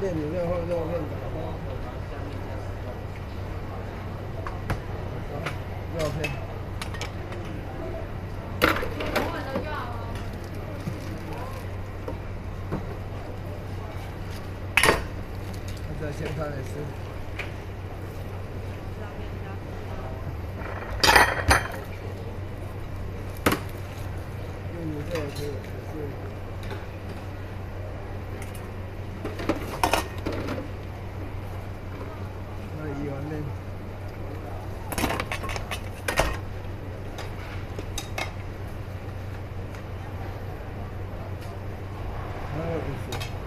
练你练后肉练打包，肉片。再先看一次。嗯，这个是是。Não,